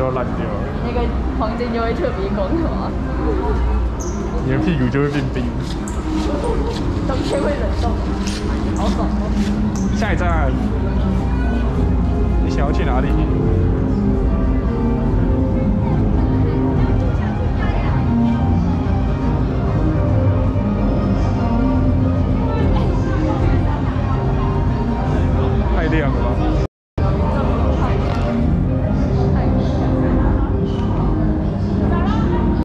都烂掉，那个黄金就会特别光滑，你的屁股就会变冰。冬天会冷冻，好爽哦！下一站，你想要去哪里？太亮了吧！